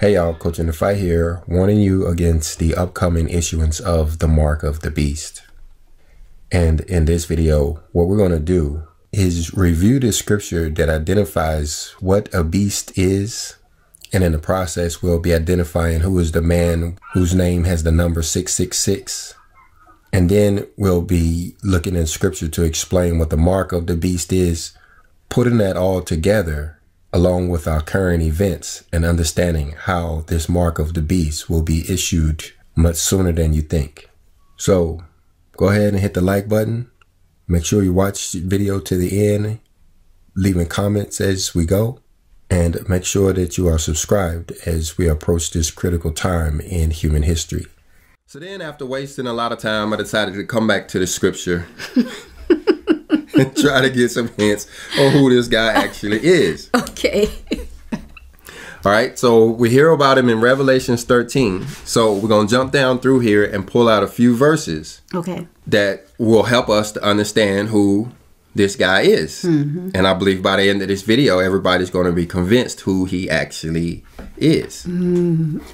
Hey y'all, Coach in the Fight here, warning you against the upcoming issuance of the Mark of the Beast. And in this video, what we're going to do is review the scripture that identifies what a beast is. And in the process, we'll be identifying who is the man whose name has the number 666. And then we'll be looking in scripture to explain what the mark of the beast is, putting that all together along with our current events and understanding how this mark of the beast will be issued much sooner than you think. So go ahead and hit the like button. Make sure you watch the video to the end, leaving comments as we go, and make sure that you are subscribed as we approach this critical time in human history. So then after wasting a lot of time, I decided to come back to the scripture and try to get some hints on who this guy actually is. Okay. All right, so we hear about him in Revelations 13. So we're going to jump down through here and pull out a few verses Okay. that will help us to understand who this guy is. Mm-hmm. And I believe by the end of this video, everybody's going to be convinced who he actually is.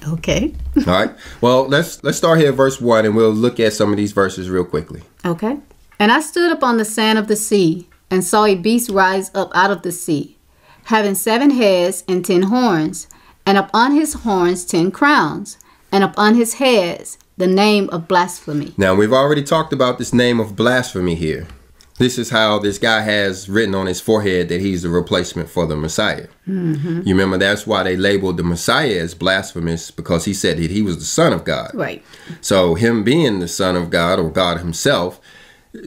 Okay. All right. Well, let's let's start here at verse 1 and we'll look at some of these verses real quickly. Okay. And I stood upon the sand of the sea, and saw a beast rise up out of the sea, having seven heads and ten horns, and upon his horns ten crowns, and upon his heads the name of blasphemy. Now, we've already talked about this name of blasphemy here. This is how this guy has written on his forehead that he's the replacement for the Messiah. Mm-hmm. You remember that's why they labeled the Messiah as blasphemous because he said that he was the Son of God. Right. So, him being the Son of God or God Himself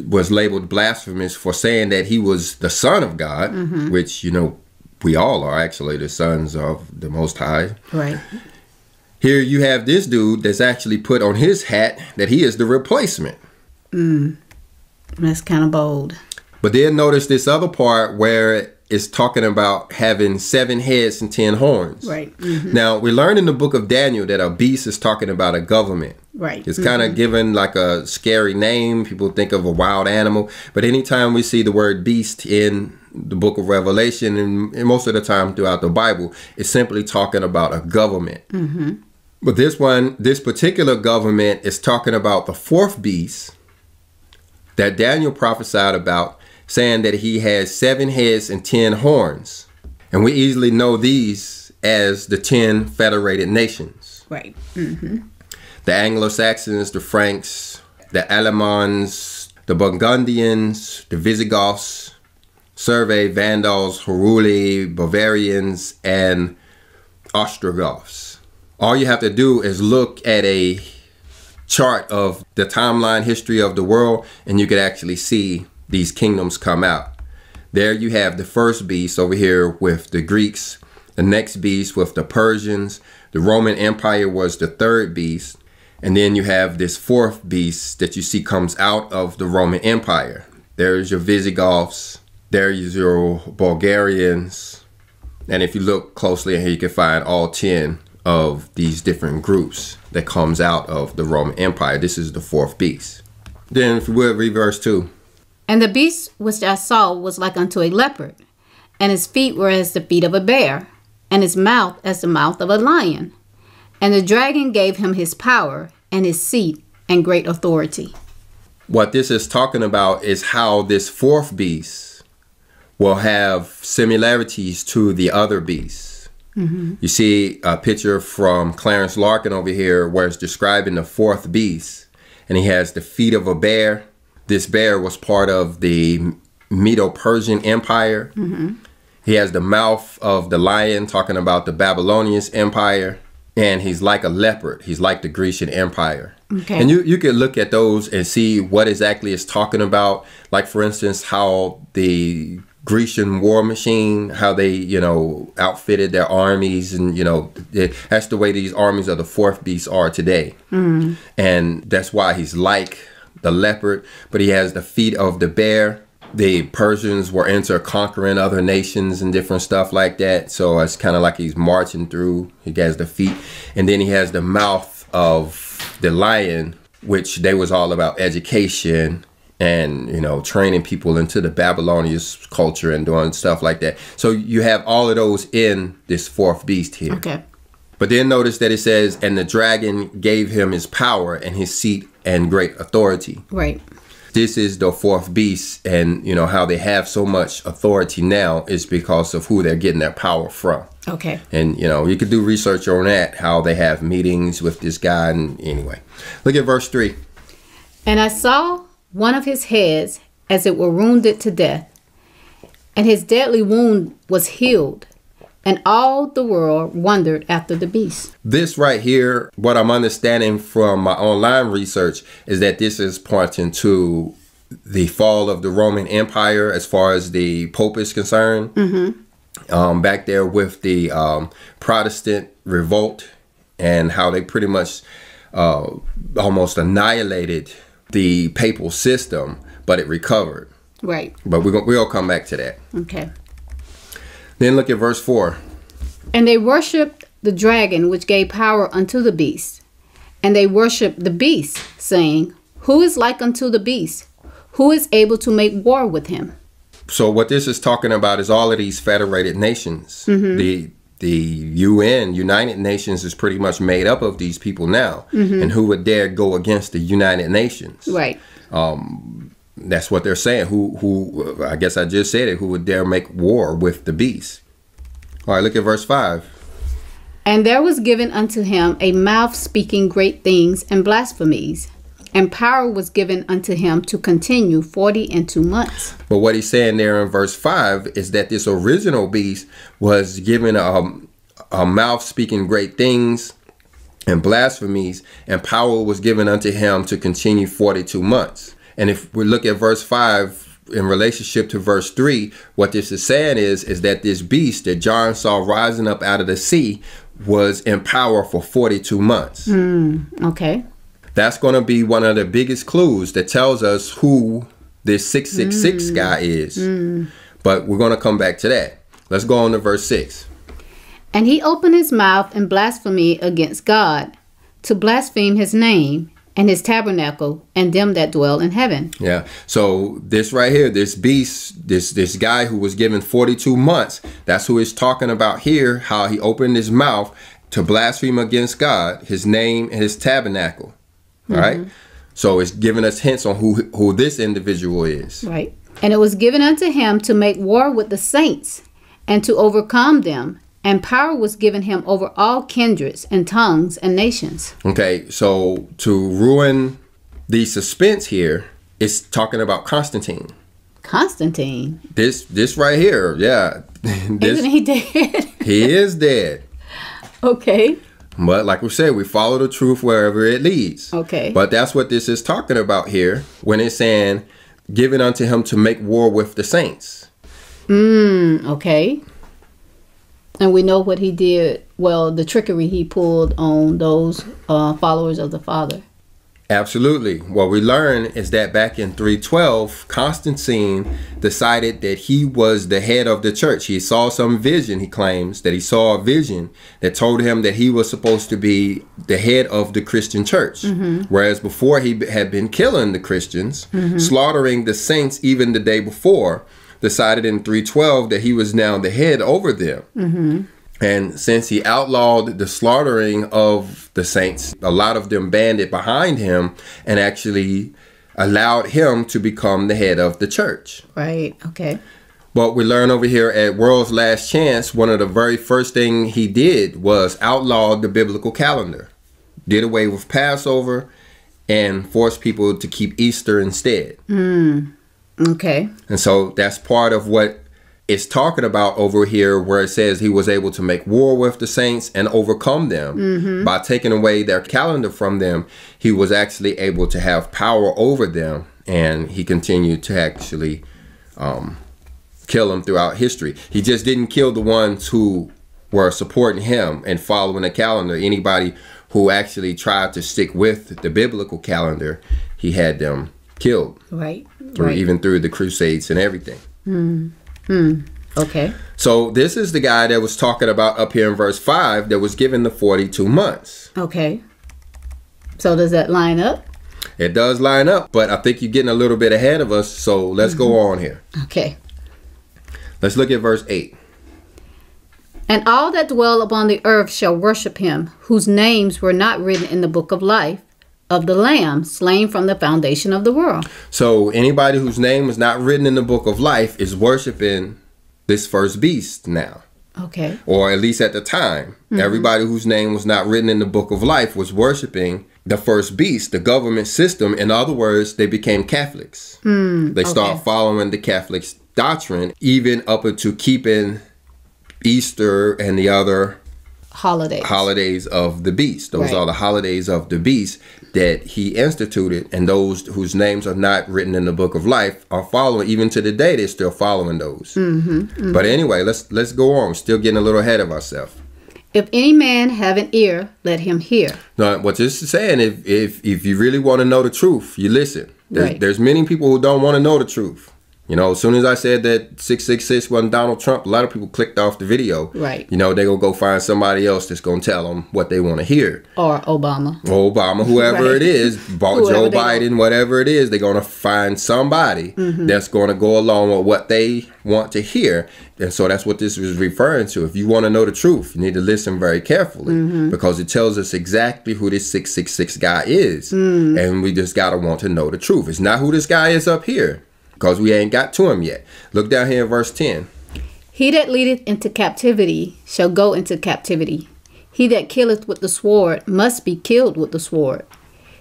was labeled blasphemous for saying that he was the Son of God, mm-hmm. which, you know, we all are actually the sons of the Most High. Right. Here you have this dude that's actually put on his hat that he is the replacement. Mm. That's kind of bold. But then notice this other part where it's talking about having seven heads and ten horns. Right. Mhm. Now we learned in the book of Daniel that a beast is talking about a government. Right. It's kind of given like a scary name. People think of a wild animal. But anytime we see the word beast in the book of Revelation and, and most of the time throughout the Bible, it's simply talking about a government. Mm-hmm. But this one, this particular government is talking about the fourth beast that Daniel prophesied about, saying that he has seven heads and ten horns. And we easily know these as the ten federated nations Right. Mm-hmm. the Anglo-Saxons, the Franks, the Alamans, the Burgundians, the Visigoths, Suevi, Vandals, Heruli, Bavarians, and Ostrogoths. All you have to do is look at a chart of the timeline history of the world and you could actually see these kingdoms come out. There you have the first beast over here with the Greeks, the next beast with the Persians, the Roman Empire was the third beast, and then you have this fourth beast that you see comes out of the Roman Empire. There's your Visigoths, there's your Bulgarians, and if you look closely here, you can find all 10 of these different groups that comes out of the Roman Empire. This is the fourth beast. Then if you would read verse 2. And the beast which I saw was like unto a leopard, and his feet were as the feet of a bear, and his mouth as the mouth of a lion. And the dragon gave him his power, and his seat, and great authority. What this is talking about is how this fourth beast will have similarities to the other beasts. Mm-hmm. You see a picture from Clarence Larkin over here where it's describing the fourth beast, and he has the feet of a bear. This bear was part of the Medo Persian Empire. Mm-hmm. He has the mouth of the lion, talking about the Babylonian Empire, and he's like a leopard. He's like the Grecian Empire. Okay. And you you could look at those and see what exactly it's talking about. Like for instance, how the Grecian war machine, how they you know outfitted their armies, and you know it, that's the way these armies of the fourth beast are today. Mm. And that's why he's like the leopard, but he has the feet of the bear. The Persians were into conquering other nations and different stuff like that. So it's kind of like he's marching through. He has the feet, and then he has the mouth of the lion, which they was all about education and you know training people into the Babylonian culture and doing stuff like that. So you have all of those in this fourth beast here. Okay. But then notice that it says, and the dragon gave him his power and his seat and great authority. Right. This is the fourth beast, and you know how they have so much authority now is because of who they're getting their power from. Okay. And you know, you could do research on that, how they have meetings with this guy. And anyway, look at verse three. And I saw one of his heads as it were wounded to death, and his deadly wound was healed, and all the world wondered after the beast. This right here, what I'm understanding from my online research is that this is pointing to the fall of the Roman Empire as far as the Pope is concerned. Mm-hmm. Um, back there with the um, Protestant revolt and how they pretty much uh, almost annihilated the papal system, but it recovered. Right. But we're gonna, we'll come back to that. Okay. Then look at verse 4. And they worshipped the dragon which gave power unto the beast. And they worshipped the beast, saying, Who is like unto the beast? Who is able to make war with him? So what this is talking about is all of these federated nations. Mm-hmm. The the UN, United Nations, is pretty much made up of these people now. Mm-hmm. And who would dare go against the United Nations? Right. Um, That's what they're saying. Who who I guess I just said it. Who would dare make war with the beast? All right, look at verse five. And there was given unto him a mouth speaking great things and blasphemies. And power was given unto him to continue forty and two months. But what he's saying there in verse 5 is that this original beast was given a, a mouth speaking great things and blasphemies, and power was given unto him to continue 42 months. And if we look at verse 5 in relationship to verse 3, what this is saying is, is that this beast that John saw rising up out of the sea was in power for 42 months. Hmm, okay. That's going to be one of the biggest clues that tells us who this 666 hmm. guy is. Hmm. But we're going to come back to that. Let's go on to verse 6. And he opened his mouth in blasphemy against God, to blaspheme his name, and his tabernacle, and them that dwell in heaven. Yeah. So this right here, this beast, this this guy who was given 42 months, that's who he's talking about here, how he opened his mouth to blaspheme against God, his name and his tabernacle. Right. Mm-hmm. So it's giving us hints on who who this individual is. Right. And it was given unto him to make war with the saints, and to overcome them. And power was given him over all kindreds and tongues and nations. Okay, so to ruin the suspense here, it's talking about Constantine. Constantine. This this right here, yeah. this Isn't he dead? he is dead. okay. But like we said, we follow the truth wherever it leads. Okay. But that's what this is talking about here when it's saying, given unto him to make war with the saints. Mm, okay. And we know what he did. Well, the trickery he pulled on those uh, followers of the Father. Absolutely. What we learn is that back in 312, Constantine decided that he was the head of the church. He saw some vision, he claims, that he saw a vision that told him that he was supposed to be the head of the Christian church. Whereas before he had been killing the Christians, slaughtering the saints even the day before, decided in 312 that he was now the head over them. Mm-hmm. And since he outlawed the slaughtering of the saints, a lot of them banded behind him and actually allowed him to become the head of the church. Right. Okay. But we learn over here at World's Last Chance, one of the very first thing he did was outlaw the biblical calendar, did away with Passover, and forced people to keep Easter instead. Mm. Okay. And so that's part of what it's talking about over here, where it says he was able to make war with the saints and overcome them by taking away their calendar from them. He was actually able to have power over them, and he continued to actually um, kill them throughout history. He just didn't kill the ones who were supporting him and following the calendar. Anybody who actually tried to stick with the biblical calendar, he had them killed Right. through right. even through the crusades and everything. Hmm. Okay. So this is the guy that was talking about up here in verse 5 that was given the 42 months. Okay. So does that line up? It does line up, but I think you're getting a little bit ahead of us, so let's go on here. Okay. Let's look at verse 8. And all that dwell upon the earth shall worship him, whose names were not written in the book of life of the Lamb slain from the foundation of the world. So anybody whose name was not written in the book of life is worshiping this first beast now. Okay. Or at least at the time. Mm-hmm. Everybody whose name was not written in the book of life was worshiping the first beast, the government system. In other words, they became Catholics. Hmm, they start following the Catholic doctrine, even up to keeping Easter and the other Holidays. holidays of the beast. Those Right. are the holidays of the beast that he instituted, and those whose names are not written in the book of life are following. Even to the day, they're still following those. Mm-hmm, But anyway, let's let's go on. We're still getting a little ahead of ourselves. if any man have an ear, let him hear. Now, what this is saying, if if if you really want to know the truth, you listen. There's, Right. there's many people who don't want to know the truth. You know, as soon as I said that 666 wasn't Donald Trump, a lot of people clicked off the video. Right. You know, they're going to go find somebody else that's going to tell them what they want to hear. Or Obama. Obama, whoever Right. it is, Whoever Joe they want. Biden, whatever it is, they're going to find somebody Mm-hmm. that's going to go along with what they want to hear. And so that's what this was referring to. If you want to know the truth, you need to listen very carefully Mm-hmm. because it tells us exactly who this 666 guy is. Mm. And we just got to want to know the truth. It's not who this guy is up here because we ain't got to him yet. Look down here in verse 10. He that leadeth into captivity shall go into captivity. He that killeth with the sword must be killed with the sword.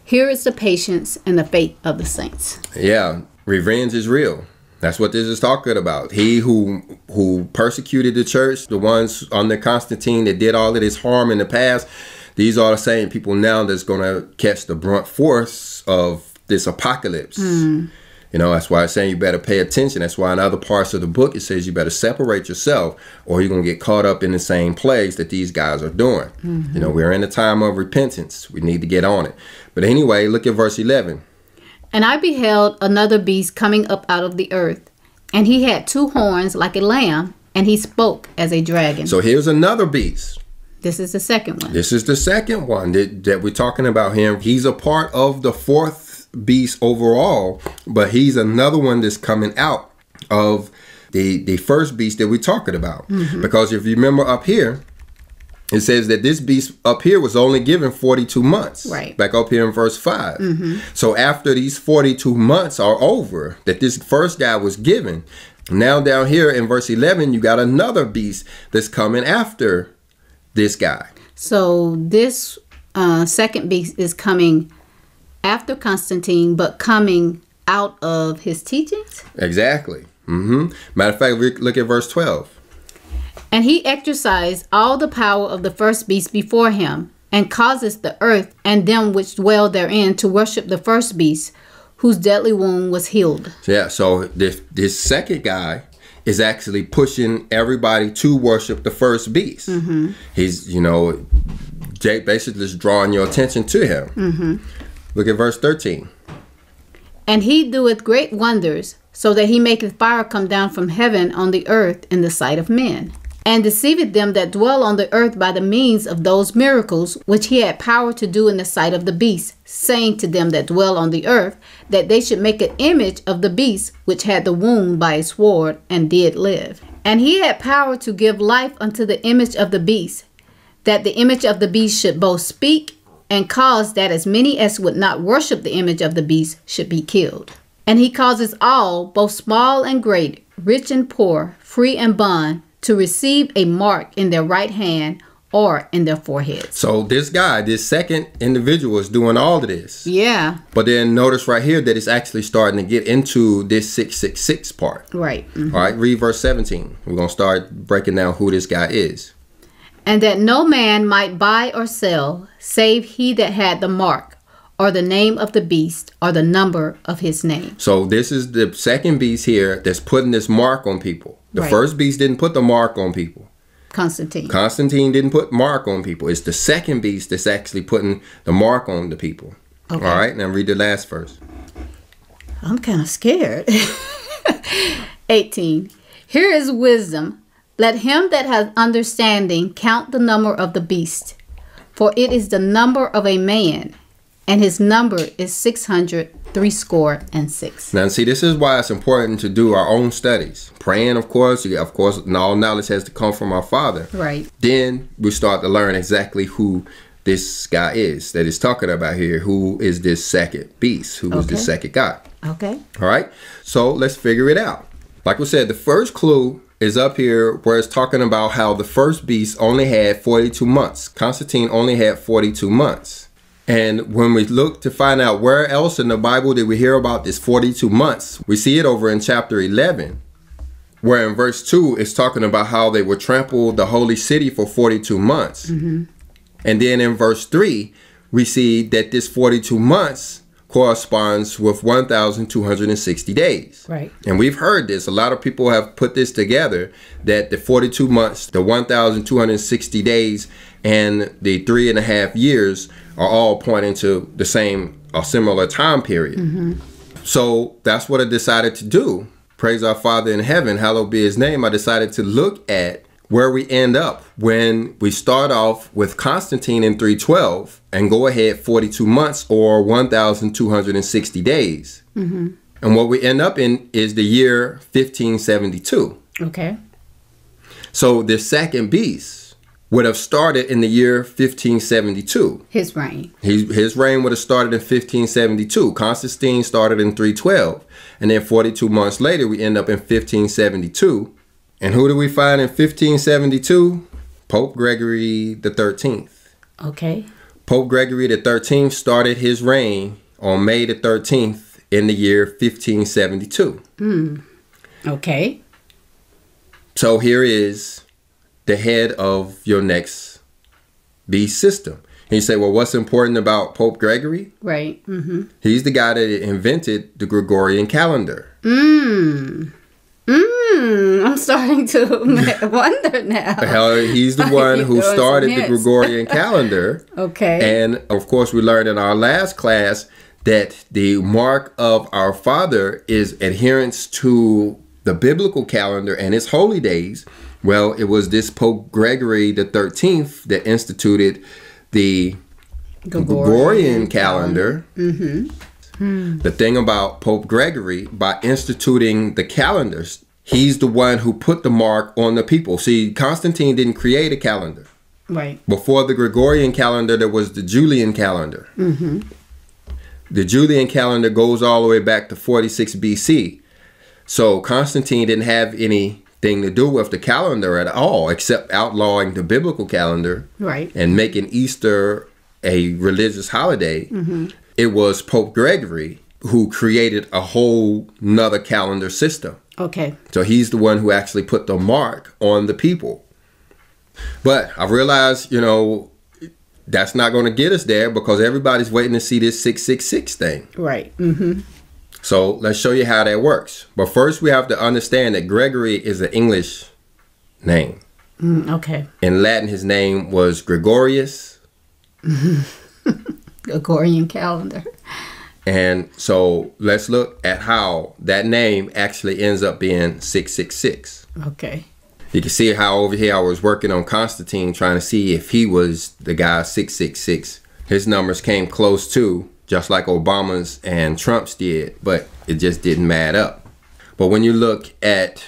Here is the patience and the faith of the saints. Yeah, revenge is real. That's what this is talking about. He who who persecuted the church, the ones under Constantine that did all of this harm in the past, these are the same people now that's going to catch the brunt force of this apocalypse. Hmm. You know, that's why I'm saying you better pay attention. That's why in other parts of the book it says you better separate yourself or you're going to get caught up in the same plagues that these guys are doing. Mm-hmm. You know, we're in a time of repentance. We need to get on it. But anyway, look at verse 11. And I beheld another beast coming up out of the earth, and he had two horns like a lamb, and he spoke as a dragon. So here's another beast. this is the second one. This is the second one that, that we're talking about him. He's a part of the fourth beast overall, but he's another one that's coming out of the the first beast that we're talking about. Because if you remember up here, it says that this beast up here was only given 42 months. Right. Back up here in verse 5. So after these 42 months are over that this first guy was given, now down here in verse 11, you got another beast that's coming after this guy. So this uh, second beast is coming after Constantine, but coming out of his teachings. Exactly. hmm Matter of fact, we look at verse 12. And he exercised all the power of the first beast before him, and causes the earth and them which dwell therein to worship the first beast, whose deadly wound was healed. Yeah, so this this second guy is actually pushing everybody to worship the first beast. He's, you know, basically just drawing your attention to him. Look at verse 13. And he doeth great wonders, so that he maketh fire come down from heaven on the earth in the sight of men, and deceiveth them that dwell on the earth by the means of those miracles which he had power to do in the sight of the beast, saying to them that dwell on the earth, that they should make an image of the beast which had the wound by a sword and did live. And he had power to give life unto the image of the beast, that the image of the beast should both speak and cause that as many as would not worship the image of the beast should be killed. And he causes all, both small and great, rich and poor, free and bond, to receive a mark in their right hand or in their foreheads. So this guy, this second individual is doing all of this. Yeah, But then notice right here that it's actually starting to get into this 666 part. right. Mm. All right, read verse 17. We're going to start breaking down who this guy is. And that no man might buy or sell, save he that had the mark, or the name of the beast, or the number of his name. So this is the second beast here that's putting this mark on people. The Right. first beast didn't put the mark on people. Constantine. Constantine didn't put mark on people. It's the second beast that's actually putting the mark on the people. Okay. All right, now read the last verse. I'm kind of scared. 18. Here is wisdom. Let him that has understanding count the number of the beast, for it is the number of a man, and his number is 666. three score and six. Now, see, this is why it's important to do our own studies. Praying, of course, you- of course, all knowledge has to come from our Father. Right. Then we start to learn exactly who this guy is that is talking about here. Who is this second beast? Who is this second guy? Okay. All right. So let's figure it out. Like we said, the first clue is up here where it's talking about how the first beast only had 42 months. Constantine only had 42 months. And when we look to find out where else in the Bible did we hear about this 42 months, we see it over in chapter 11, where in verse 2 it's talking about how they would trample the holy city for 42 months. Mm-hmm. And then in verse 3, we see that this 42 months corresponds with 1,260 days. Right. And we've heard this. A lot of people have put this together that the 42 months, the 1,260 days, and the three and a half years are all pointing to the same or similar time period. Mm-hmm. So that's what I decided to do. Praise our Father in heaven, hallowed be his name. I decided to look at where we end up when we start off with Constantine in 312 and go ahead 42 months or 1,260 days. Mm-hmm. And what we end up in is the year 1572. Okay. So the second beast would have started in the year 1572. His reign. He, his reign would have started in 1572. Constantine started in 312. And then 42 months later, we end up in 1572. And who do we find in 1572? Pope Gregory the 13th. Okay. Pope Gregory the 13th started his reign on May the 13th in the year 1572. Okay. So here is the head of your next beast system. And you say, well, what's important about Pope Gregory? Right. Mm-hmm. He's the guy that invented the Gregorian calendar. Mmm. Mmm. I'm starting to wonder now. He's the one who started the. Gregorian calendar. Okay. And of course, we learned in our last class that the mark of our Father is adherence to the biblical calendar and its holy days. Well, it was this Pope Gregory the 13th that instituted the Gregorian calendar. Mm-hmm. Hmm. The thing about Pope Gregory, by instituting the calendars, he's the one who put the mark on the people. See, Constantine didn't create a calendar. Right. Before the Gregorian calendar, there was the Julian calendar. Mm-hmm. The Julian calendar goes all the way back to 46 BC. So Constantine didn't have anything to do with the calendar at all, except outlawing the biblical calendar Right. and making Easter a religious holiday. Mm-hmm. It was Pope Gregory who created a whole nother calendar system. Okay. So he's the one who actually put the mark on the people. But I realized, you know, that's not going to get us there because everybody's waiting to see this 666 thing. Right. Mm-hmm. So let's show you how that works. But first, we have to understand that Gregory is an English name. Mm, okay. In Latin, his name was Gregorius. Gregorian calendar. And so let's look at how that name actually ends up being 666. Okay. You can see how over here I was working on Constantine trying to see if he was the guy 666. His numbers came close to, just like Obama's and Trump's did, but it just didn't add up. But when you look at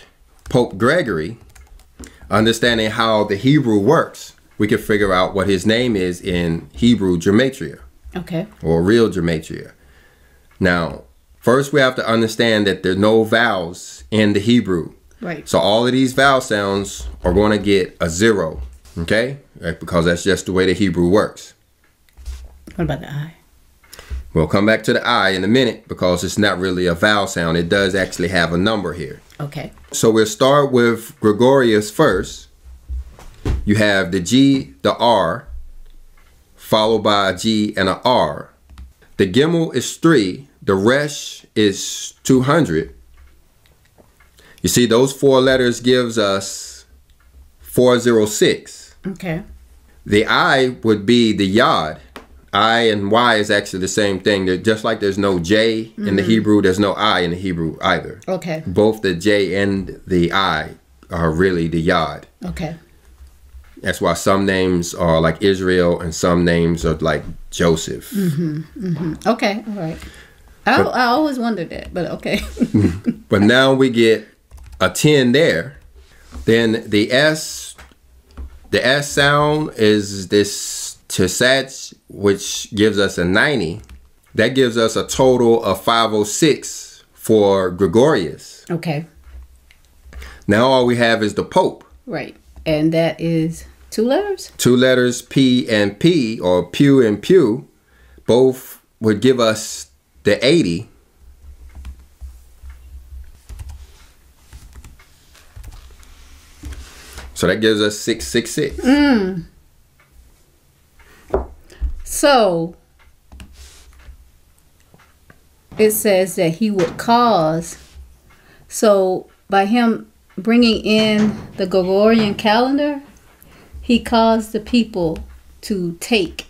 Pope Gregory, understanding how the Hebrew works, we can figure out what his name is in Hebrew gematria Okay. or real gematria. Now, first we have to understand that there's no vowels in the Hebrew. Right. So all of these vowel sounds are going to get a zero, okay? Right, Because that's just the way the Hebrew works. What about the eye? We'll come back to the I in a minute because it's not really a vowel sound. It does actually have a number here. Okay. So we'll start with Gregorius first. You have the G, the R, followed by a G and a R. The Gimel is three. The Resh is 200. You see, those four letters gives us 406. Okay. The I would be the Yod. I and Y is actually the same thing. They're just like there's no J in the mm-hmm. Hebrew, there's no I in the Hebrew either. Okay. Both the J and the I are really the Yod. Okay. That's why some names are like Israel and some names are like Joseph. Mm-hmm, mm-hmm. Okay. All right. I, I always wondered that, but okay. But now we get a 10 there. Then the S, the S sound is this Tisach, which gives us a 90. That gives us a total of 506 for Gregorius. okay, Now all we have is the Pope. right. And that is two letters? Two letters P and P, or Pew and Pew, both would give us the 80. So that gives us 666. Hmm. So it says that he would cause. So by him bringing in the Gregorian calendar, he caused the people to take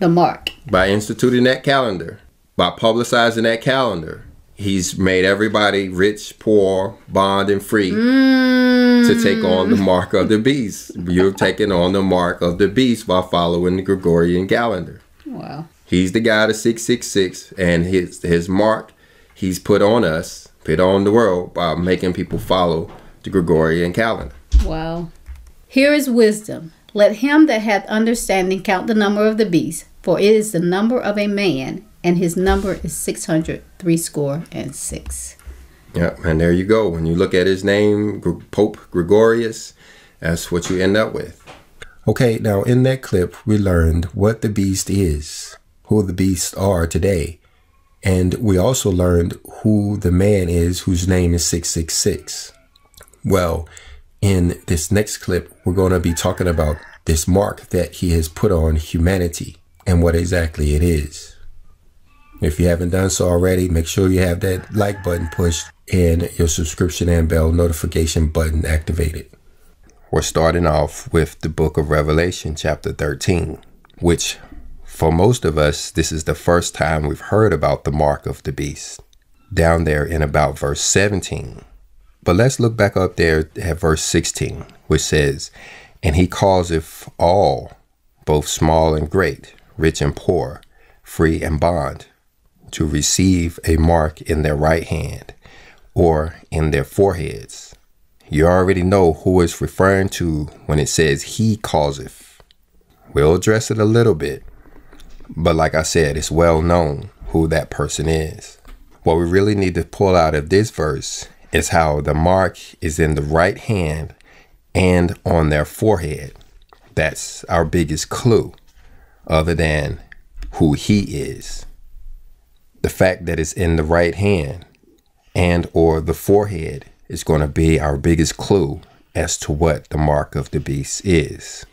the mark. By instituting that calendar, by publicizing that calendar, he's made everybody rich, poor, bond, and free to mm. take on the mark of the beast. You're taking on the mark of the beast by following the Gregorian calendar. Wow. He's the guy to 666, and his his mark he's put on us, put on the world by making people follow the Gregorian calendar. Wow. Here is wisdom. Let him that hath understanding count the number of the beast, for it is the number of a man, and his number is six hundred threescore and six. Yep, and there you go. When you look at his name, Pope Gregorius, that's what you end up with. Okay, now in that clip, we learned what the beast is, who the beasts are today, and we also learned who the man is whose name is 666. Well, in this next clip, we're going to be talking about this mark that he has put on humanity and what exactly it is. If you haven't done so already, make sure you have that like button pushed and your subscription and bell notification button activated. We're starting off with the book of Revelation, chapter 13, which for most of us, this is the first time we've heard about the mark of the beast. Down there in about verse 17. But let's look back up there at verse 16, which says, And he causeth all, both small and great, rich and poor, free and bond, to receive a mark in their right hand or in their foreheads. You already know who it's referring to when it says he causeth. We'll address it a little bit, but like I said, it's well known who that person is. What we really need to pull out of this verse is how the mark is in the right hand and on their forehead. That's our biggest clue, other than who he is. The fact that it's in the right hand and or the forehead is going to be our biggest clue as to what the mark of the beast is.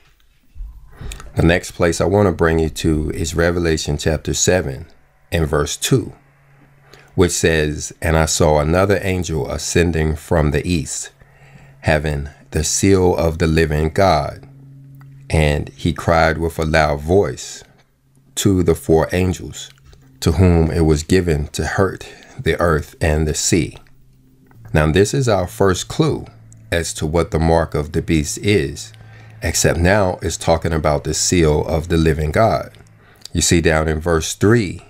The next place I want to bring you to is Revelation chapter 7 and verse 2, which says, And I saw another angel ascending from the east, having the seal of the living God. And he cried with a loud voice to the four angels, to whom it was given to hurt the earth and the sea. Now, this is our first clue as to what the mark of the beast is, except now it's talking about the seal of the living God. You see down in verse 3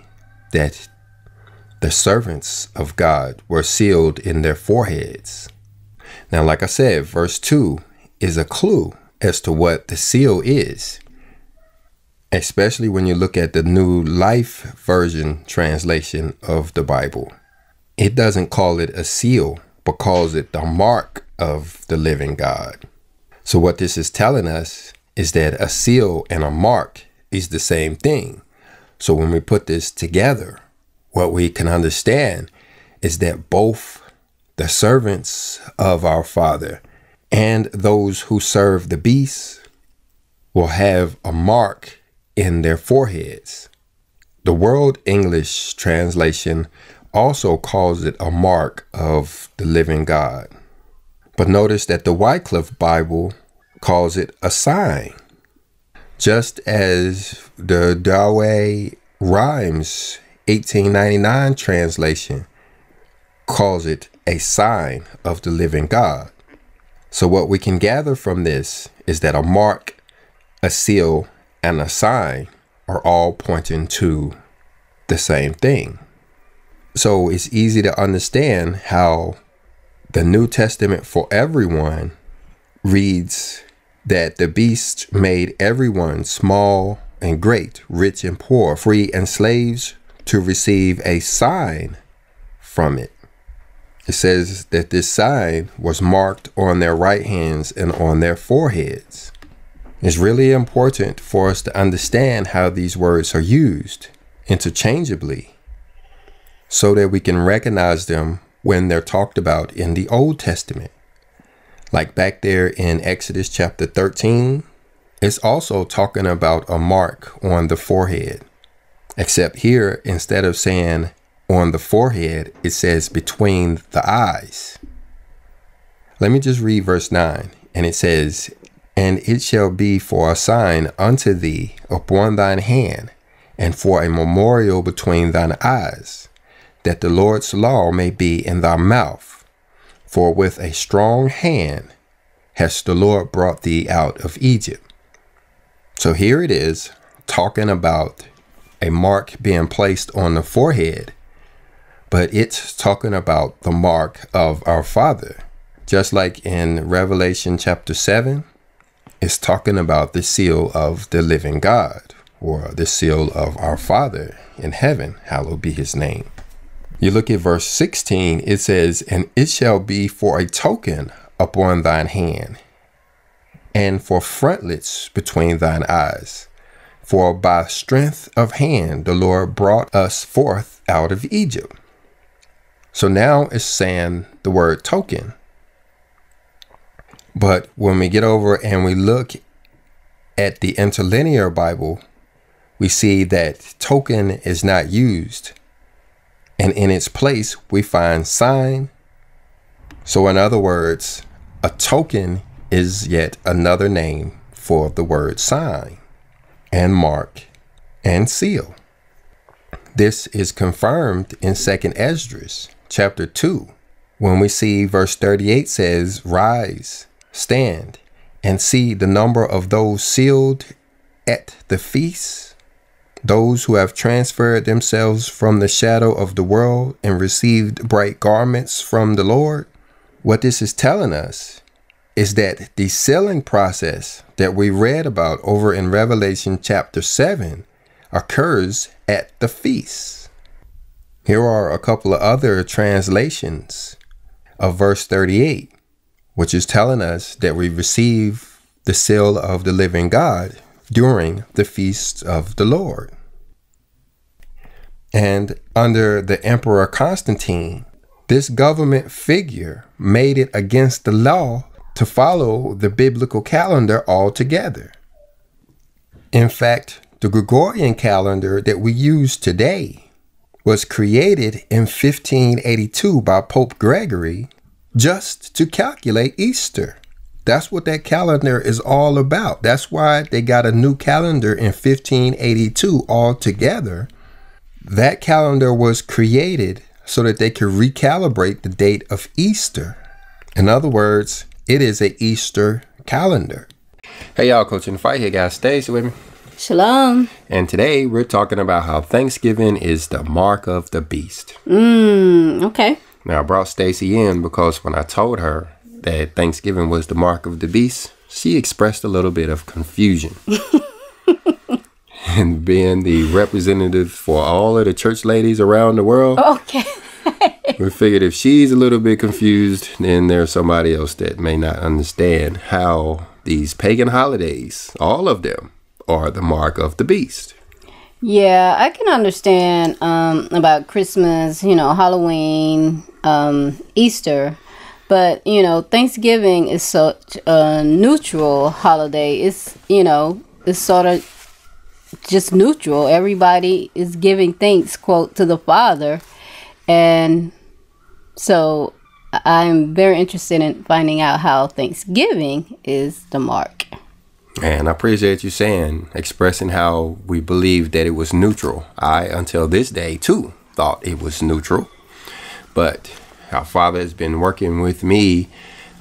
that the servants of God were sealed in their foreheads. Now, like I said, verse 2 is a clue as to what the seal is, especially when you look at the New Life Version translation of the Bible. It doesn't call it a seal, but calls it the mark of the living God. So, what this is telling us is that a seal and a mark is the same thing. So, when we put this together, what we can understand is that both the servants of our Father and those who serve the beast will have a mark in their foreheads. The World English translation also calls it a mark of the living God. But notice that the Wycliffe Bible calls it a sign, just as the Douay Rheims 1899 translation calls it a sign of the living God. So, what we can gather from this is that a mark, a seal, and a sign are all pointing to the same thing. So it's easy to understand how the New Testament for everyone reads that the beast made everyone small and great, rich and poor, free and slaves to receive a sign from it. It says that this sign was marked on their right hands and on their foreheads. It's really important for us to understand how these words are used interchangeably so that we can recognize them when they're talked about in the Old Testament. Like back there in Exodus chapter 13, it's also talking about a mark on the forehead. Except here, instead of saying on the forehead, it says between the eyes. Let me just read verse 9. And it says, And it shall be for a sign unto thee upon thine hand, and for a memorial between thine eyes, that the Lord's law may be in thy mouth. For with a strong hand has the Lord brought thee out of Egypt. So here it is, talking about a mark being placed on the forehead but it's talking about the mark of our Father. Just like in Revelation chapter 7, it's talking about the seal of the living God or the seal of our Father in heaven. Hallowed be his name. You look at verse 16, it says, And it shall be for a token upon thine hand, and for frontlets between thine eyes. For by strength of hand the Lord brought us forth out of Egypt. So now it's saying the word token. But when we get over and we look at the interlinear Bible, we see that token is not used. And in its place, we find sign. So, in other words, a token is yet another name for the word sign and mark and seal. This is confirmed in 2nd Esdras chapter 2, when we see verse 38 says, Rise, stand, and see the number of those sealed at the feast, those who have transferred themselves from the shadow of the world and received bright garments from the Lord. What this is telling us is that the sealing process that we read about over in Revelation chapter 7 occurs at the feast. Here are a couple of other translations of verse 38, which is telling us that we receive the seal of the living God during the feasts of the Lord. And under the Emperor Constantine, this government figure made it against the law to follow the biblical calendar altogether. In fact, the Gregorian calendar that we use today was created in 1582 by Pope Gregory just to calculate Easter. That's what that calendar is all about. That's why they got a new calendar in 1582 altogether. That calendar was created so that they could recalibrate the date of Easter. In other words, it is a Easter calendar. Hey y'all, Coach in the Fight here, guys. Stay with me. Shalom. And today we're talking about how Thanksgiving is the mark of the beast. Mm, okay. Now I brought Stacy in because when I told her that Thanksgiving was the mark of the beast, she expressed a little bit of confusion. and being the representative for all of the church ladies around the world. Okay. We figured if she's a little bit confused, then there's somebody else that may not understand how these pagan holidays, all of them, are the mark of the beast. Yeah, I can understand um, about Christmas, you know, Halloween, um, Easter, but you know, Thanksgiving is such a neutral holiday. It's you know, it's sort of just neutral. Everybody is giving thanks, quote, to the Father, and so I'm very interested in finding out how Thanksgiving is the mark. And I appreciate you saying, expressing how we believe that it was neutral. I, until this day, too, thought it was neutral. But our Father has been working with me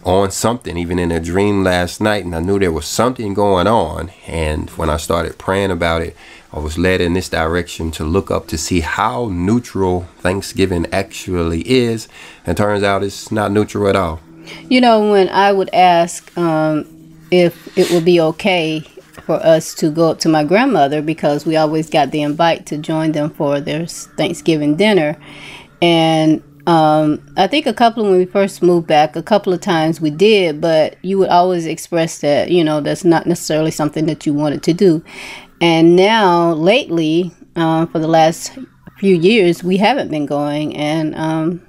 on something, even in a dream last night, and I knew there was something going on. And when I started praying about it, I was led in this direction to look up to see how neutral Thanksgiving actually is. And turns out it's not neutral at all. You know, when I would ask um, if it would be okay for us to go up to my grandmother because we always got the invite to join them for their Thanksgiving dinner. And um, I think a couple when we first moved back, a couple of times we did, but you would always express that, you know, that's not necessarily something that you wanted to do. And now, lately, uh, for the last few years, we haven't been going. And um,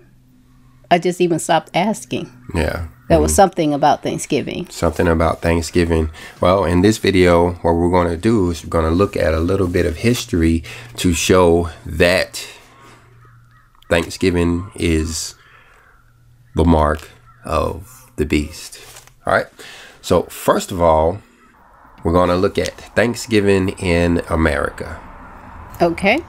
I just even stopped asking. Yeah. There was something about Thanksgiving. Something about Thanksgiving. Well, in this video, what we're going to do is we're going to look at a little bit of history to show that Thanksgiving is the mark of the beast. All right. So, first of all, we're going to look at Thanksgiving in America. Okay.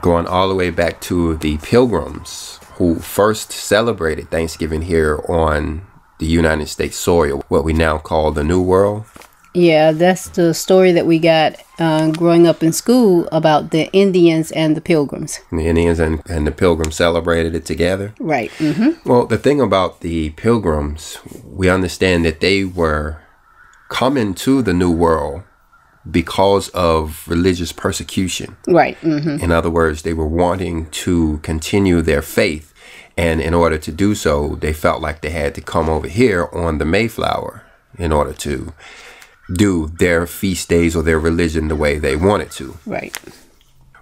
Going all the way back to the Pilgrims who first celebrated Thanksgiving here on the United States soil, what we now call the New World. Yeah, that's the story that we got uh, growing up in school about the Indians and the Pilgrims. The Indians and, and the Pilgrims celebrated it together. Right. Mm-hmm. Well, the thing about the Pilgrims, we understand that they were coming to the New World because of religious persecution. Right. Mm-hmm. In other words, they were wanting to continue their faith. And in order to do so, they felt like they had to come over here on the Mayflower in order to do their feast days or their religion the way they wanted to. Right.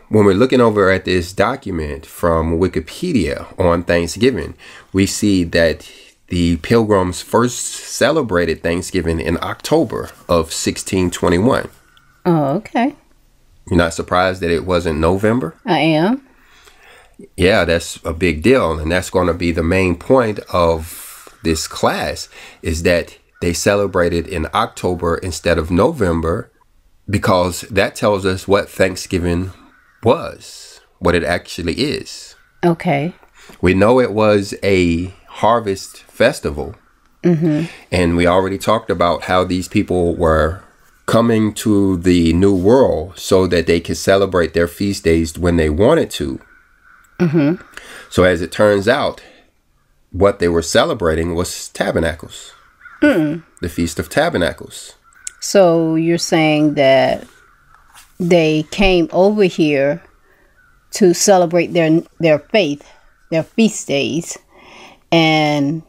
When we're looking over at this document from Wikipedia on Thanksgiving, we see that the Pilgrims first celebrated Thanksgiving in October of 1621. Oh, okay. You're not surprised that it wasn't November? I am. Yeah, that's a big deal. And that's going to be the main point of this class is that they celebrated in October instead of November because that tells us what Thanksgiving was, what it actually is. Okay. We know it was a harvest festival. Mm-hmm. And we already talked about how these people were coming to the new world so that they could celebrate their feast days when they wanted to. Mm-hmm. So, as it turns out, what they were celebrating was tabernacles, Mm. the Feast of Tabernacles. So you're saying that they came over here to celebrate their their faith, their feast days, and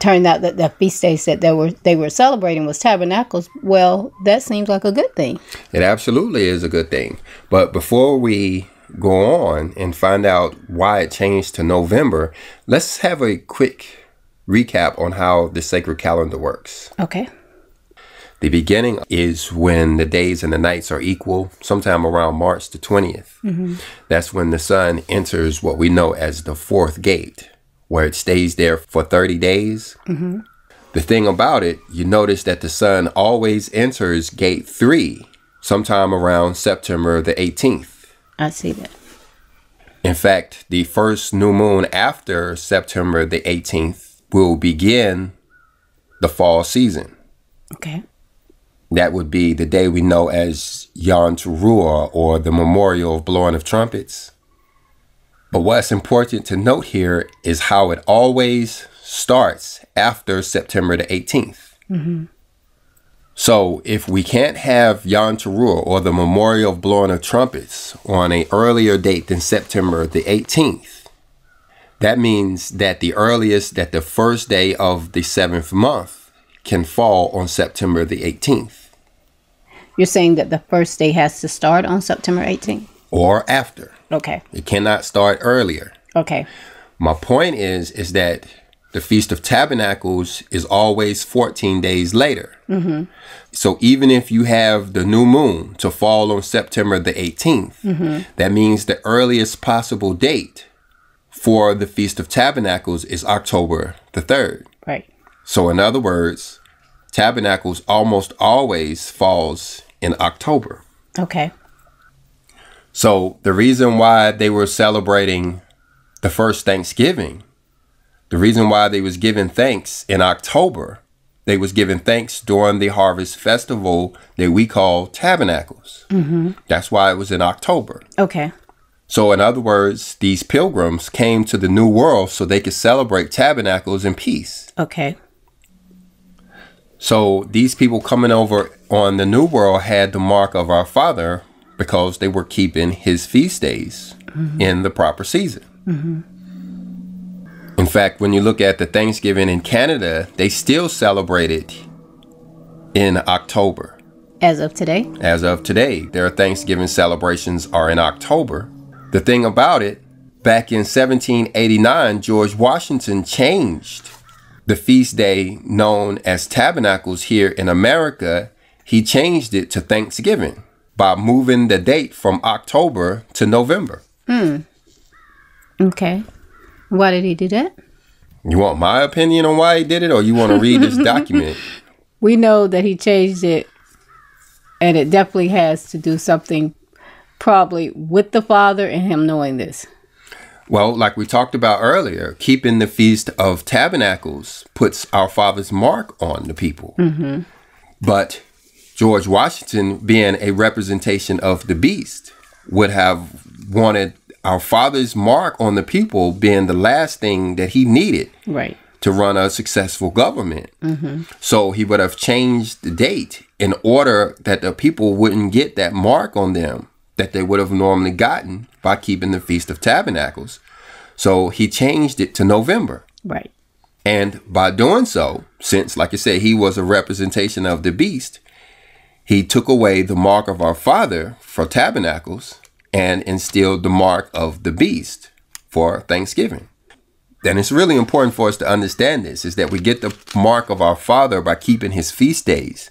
turned out that the feast days that they were they were celebrating was tabernacles. Well, that seems like a good thing. It absolutely is a good thing. But before we go on and find out why it changed to November, let's have a quick recap on how the sacred calendar works. Okay. The beginning is when the days and the nights are equal, sometime around March the 20th. Mm-hmm. That's when the sun enters what we know as the fourth gate, where it stays there for 30 days. Mm-hmm. The thing about it, you notice that the sun always enters gate three, sometime around September the 18th. I see that. In fact, the first new moon after September the 18th will begin the fall season. Okay. That would be the day we know as Yom Teruah or the memorial of blowing of trumpets. But what's important to note here is how it always starts after September the 18th. Mhm. So if we can't have Yom Teruah or the memorial of blowing of trumpets on an earlier date than September the 18th, that means that the earliest that the first day of the seventh month can fall on September the 18th You're saying that the first day has to start on September 18th. or after. Okay. It cannot start earlier. Okay. My point is is that the Feast of Tabernacles is always 14 days later. Mm-hmm. So even if you have the new moon to fall on September the 18th, mm-hmm. that means the earliest possible date for the Feast of Tabernacles is October the 3rd. Right. So in other words, Tabernacles almost always falls in October. Okay. So the reason why they were celebrating the first Thanksgiving The reason why they was giving thanks in October, they was giving thanks during the harvest festival that we call tabernacles. Mm-hmm. That's why it was in October. Okay. So, in other words, these pilgrims came to the New World so they could celebrate tabernacles in peace. Okay. So, these people coming over on the New World had the mark of our Father because they were keeping his feast days mm-hmm. in the proper season. Mm-hmm. In fact, when you look at the Thanksgiving in Canada, they still celebrate it in October. As of today. As of today, their Thanksgiving celebrations are in October. The thing about it, back in 1789, George Washington changed the feast day known as Tabernacles here in America. He changed it to Thanksgiving by moving the date from October to November. Hmm. Okay. Why did he do that? You want my opinion on why he did it, or you want to read this document? We know that he changed it, and it definitely has to do something probably with the father and him knowing this. Well, like we talked about earlier, keeping the Feast of Tabernacles puts our Father's mark on the people. Mm-hmm. But George Washington, being a representation of the beast, would have wanted our Father's mark on the people being the last thing that he needed Right. to run a successful government. Mm-hmm. So he would have changed the date in order that the people wouldn't get that mark on them that they would have normally gotten by keeping the Feast of Tabernacles. So he changed it to November. Right. And by doing so, since, like I said, he was a representation of the beast, he took away the mark of our Father for tabernacles and instilled the mark of the beast for Thanksgiving. And it's really important for us to understand this is that we get the mark of our Father by keeping his feast days.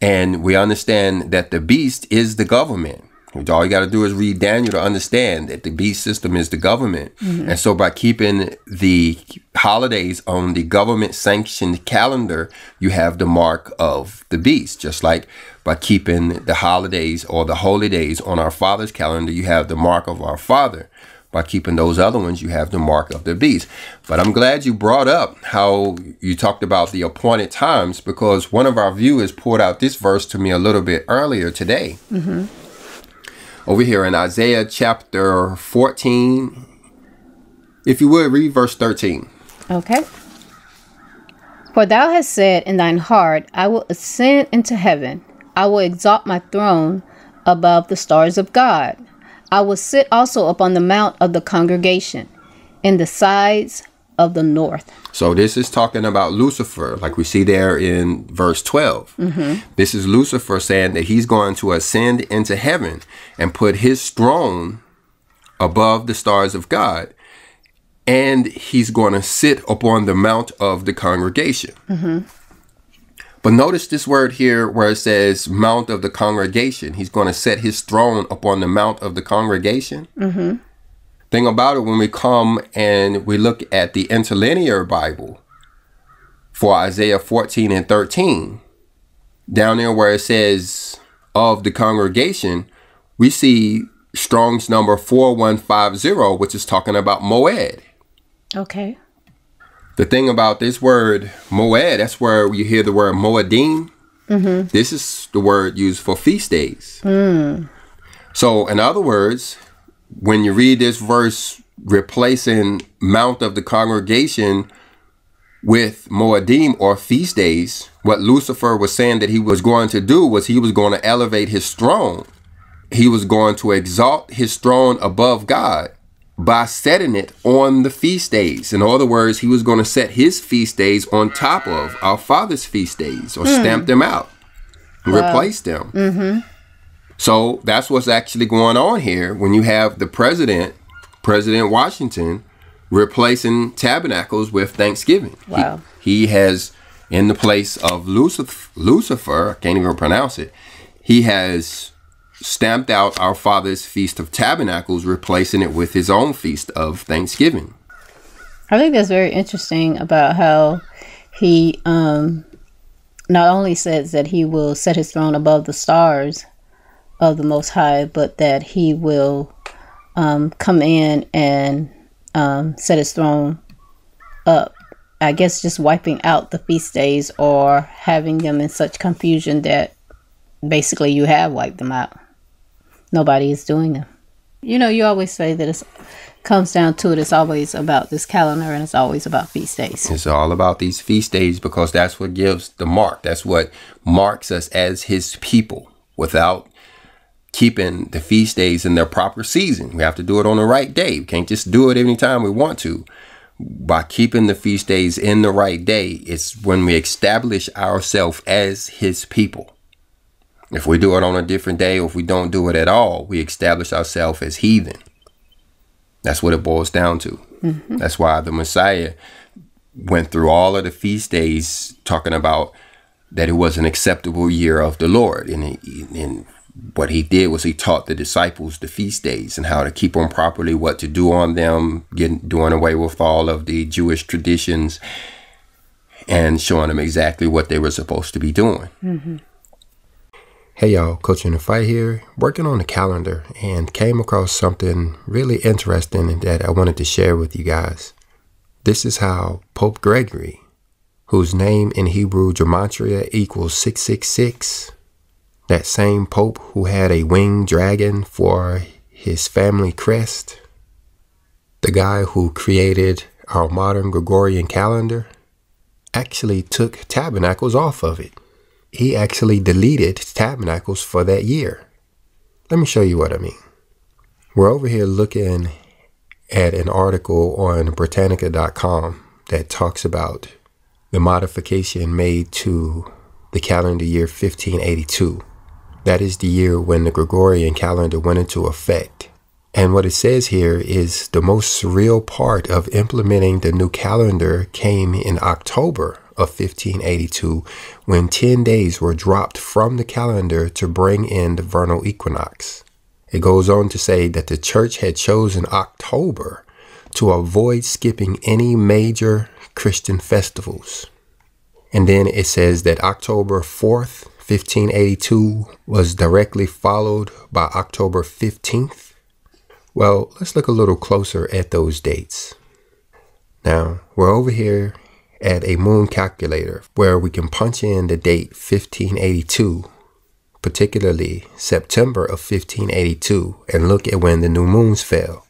And we understand that the beast is the government. All you got to do is read Daniel to understand that the beast system is the government. Mm-hmm. And so by keeping the holidays on the government sanctioned calendar, you have the mark of the beast. Just like by keeping the holidays or the holy days on our Father's calendar, you have the mark of our Father. By keeping those other ones, you have the mark of the beast. But I'm glad you brought up how you talked about the appointed times because one of our viewers poured out this verse to me a little bit earlier today. Mm-hmm. Over here in Isaiah chapter 14, if you would read verse 13. Okay. For thou hast said in thine heart, I will ascend into heaven. I will exalt my throne above the stars of God. I will sit also upon the mount of the congregation in the sides of the north. So this is talking about Lucifer, like we see there in verse 12. Mm-hmm. This is Lucifer saying that he's going to ascend into heaven and put his throne above the stars of God. And he's going to sit upon the mount of the congregation. Mm-hmm. But notice this word here where it says mount of the congregation. He's going to set his throne upon the mount of the congregation. Mm-hmm. Thing about it, when we come and we look at the interlinear Bible for Isaiah 14 and 13, down there where it says of the congregation, we see Strong's number 4150, which is talking about Moed. Okay. The thing about this word Moed, that's where you hear the word Moedim. Mm-hmm. This is the word used for feast days. Mm. So, in other words, when you read this verse replacing Mount of the congregation with Moedim or feast days, what Lucifer was saying that he was going to do was he was going to elevate his throne. He was going to exalt his throne above God by setting it on the feast days. In other words, he was going to set his feast days on top of our Father's feast days or hmm. stamp them out, replace them. Mm-hmm. So that's what's actually going on here when you have the president, President Washington, replacing tabernacles with Thanksgiving. He- Wow. He, has, in the place of Lucifer, Lucifer, I can't even pronounce it, he has stamped out our Father's Feast of Tabernacles, replacing it with his own feast of Thanksgiving. I think that's very interesting about how he um, not only says that he will set his throne above the stars of the Most High, but that he will um, come in and um, set his throne up I guess just wiping out the feast days or having them in such confusion that basically you have wiped them out. Nobody is doing them. You know, you always say that it comes down to it, it's always about this calendar and it's always about feast days. It's all about these feast days because that's what gives the mark. That's what marks us as his people without keeping the feast days in their proper season. We have to do it on the right day. We can't just do it anytime we want to by keeping the feast days in the right day, it's when we establish ourselves as his people. If we do it on a different day or if we don't do it at all, we establish ourselves as heathen. That's what it boils down to. Mm-hmm. That's why the Messiah went through all of the feast days talking about that it was an acceptable year of the Lord. And, and what he did was he taught the disciples the feast days and how to keep them properly, what to do on them, getting doing away with all of the Jewish traditions, and showing them exactly what they were supposed to be doing. Mm-hmm. Hey y'all, Coach in the Fight here, working on the calendar and came across something really interesting that I wanted to share with you guys. This is how Pope Gregory, whose name in Hebrew Gematria equals 666, that same Pope who had a winged dragon for his family crest, the guy who created our modern Gregorian calendar, actually took tabernacles off of it. He actually deleted tabernacles for that year. Let me show you what I mean. We're over here looking at an article on Britannica.com that talks about the modification made to the calendar year 1582. That is the year when the Gregorian calendar went into effect. And what it says here is the most surreal part of implementing the new calendar came in October of 1582 when 10 days were dropped from the calendar to bring in the vernal equinox. It goes on to say that the church had chosen October to avoid skipping any major Christian festivals. And then it says that October 4th 1582 was directly followed by October 15th? Well, let's look a little closer at those dates. Now, we're over here at a moon calculator where we can punch in the date 1582, particularly September of 1582, and look at when the new moons fell.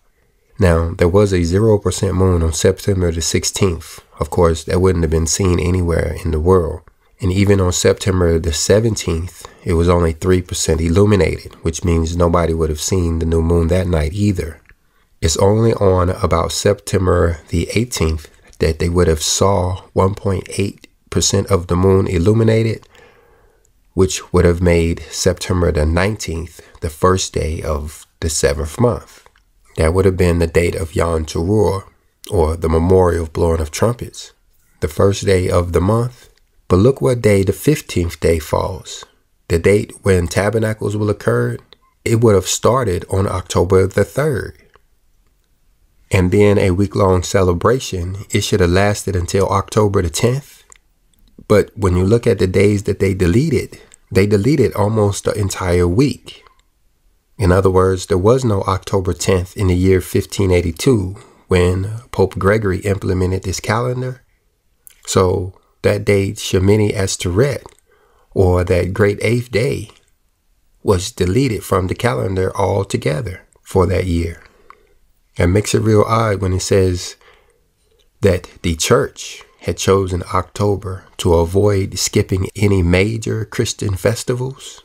Now, there was a 0% moon on September the 16th. Of course, that wouldn't have been seen anywhere in the world. And even on September the 17th, it was only 3% illuminated, which means nobody would have seen the new moon that night either. It's only on about September the 18th that they would have saw 1.8% of the moon illuminated, which would have made September the 19th the first day of the seventh month. That would have been the date of Yom Teruah, or the memorial of blowing of trumpets. The first day of the month but look what day the 15th day falls. The date when tabernacles will occur, it would have started on October the 3rd. And being a week long celebration, it should have lasted until October the 10th. But when you look at the days that they deleted, they deleted almost the entire week. In other words, there was no October 10th in the year 1582 when Pope Gregory implemented this calendar. So that day Shemini Atzeret, or that great eighth day, was deleted from the calendar altogether for that year. It makes it real odd when it says that the church had chosen October to avoid skipping any major Christian festivals.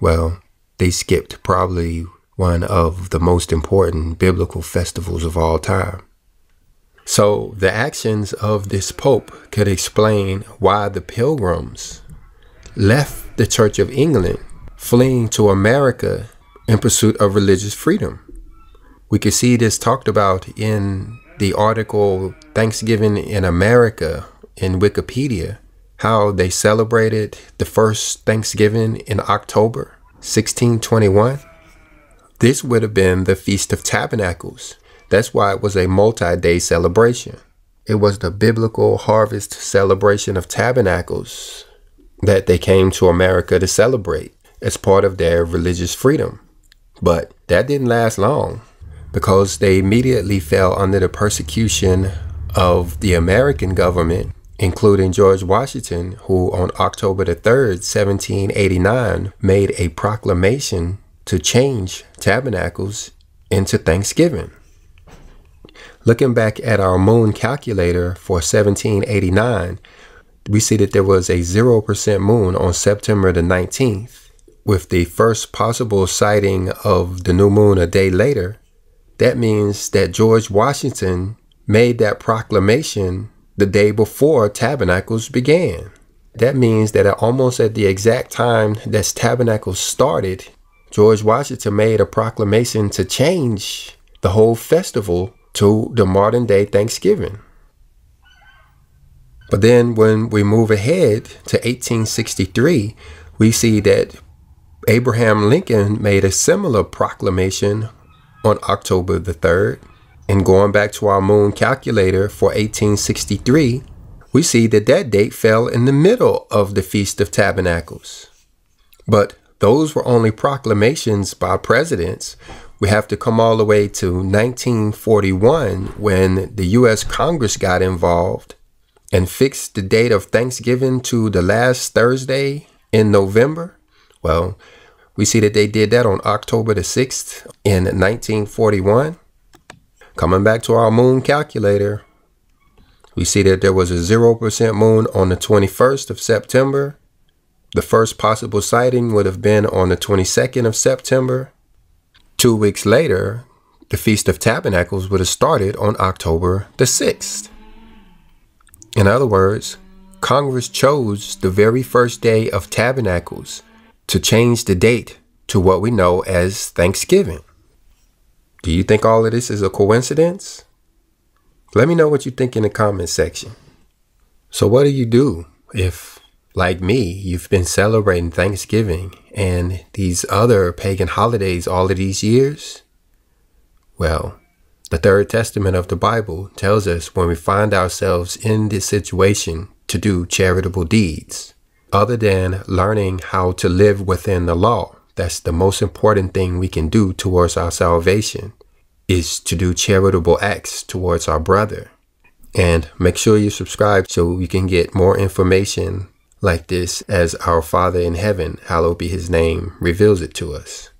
Well, they skipped probably one of the most important biblical festivals of all time. So the actions of this pope could explain why the pilgrims left the Church of England, fleeing to America in pursuit of religious freedom. We can see this talked about in the article Thanksgiving in America in Wikipedia, how they celebrated the first Thanksgiving in October 1621. This would have been the Feast of Tabernacles, that's why it was a multi day celebration. It was the biblical harvest celebration of tabernacles that they came to America to celebrate as part of their religious freedom. But that didn't last long because they immediately fell under the persecution of the American government, including George Washington, who on October the 3rd, 1789, made a proclamation to change tabernacles into Thanksgiving. Looking back at our moon calculator for 1789, we see that there was a 0% moon on September the 19th. With the first possible sighting of the new moon a day later, that means that George Washington made that proclamation the day before tabernacles began. That means that almost at the exact time that tabernacles started, George Washington made a proclamation to change the whole festival to the modern day Thanksgiving. But then when we move ahead to 1863, we see that Abraham Lincoln made a similar proclamation on October the 3rd. And going back to our moon calculator for 1863, we see that that date fell in the middle of the Feast of Tabernacles. But those were only proclamations by presidents we have to come all the way to 1941 when the U.S. Congress got involved and fixed the date of Thanksgiving to the last Thursday in November. Well, we see that they did that on October the 6th in 1941. Coming back to our moon calculator, we see that there was a 0% moon on the 21st of September. The first possible sighting would have been on the 22nd of September. Two weeks later, the Feast of Tabernacles would have started on October the 6th. In other words, Congress chose the very first day of Tabernacles to change the date to what we know as Thanksgiving. Do you think all of this is a coincidence? Let me know what you think in the comment section. So, what do you do if, like me, you've been celebrating Thanksgiving and these other pagan holidays all of these years? Well, the third testament of the Bible tells us when we find ourselves in this situation to do charitable deeds. Other than learning how to live within the law, that's the most important thing we can do towards our salvation, is to do charitable acts towards our brother. And make sure you subscribe so you can get more information like this as our Father in heaven, hallowed be his name, reveals it to us.